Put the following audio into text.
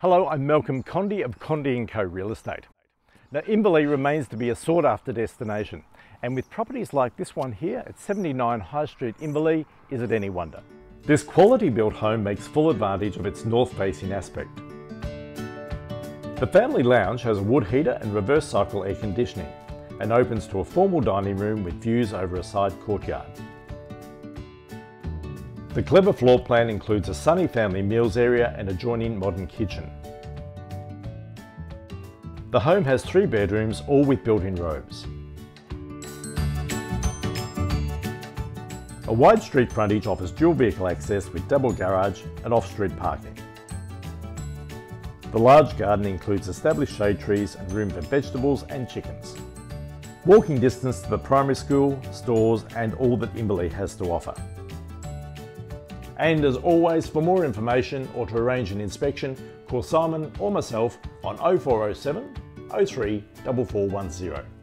Hello, I'm Malcolm Condie of Condie & Co Real Estate. Now Inverleigh remains to be a sought after destination and with properties like this one here at 79 High Street Inverleigh, is it any wonder? This quality built home makes full advantage of its north facing aspect. The family lounge has a wood heater and reverse cycle air conditioning and opens to a formal dining room with views over a side courtyard. The clever floor plan includes a sunny family meals area and adjoining modern kitchen. The home has three bedrooms, all with built-in robes. A wide street frontage offers dual vehicle access with double garage and off-street parking. The large garden includes established shade trees and room for vegetables and chickens. Walking distance to the primary school, stores and all that Inverleigh has to offer. And as always, for more information or to arrange an inspection, call Simon or myself on 0407 03 4410.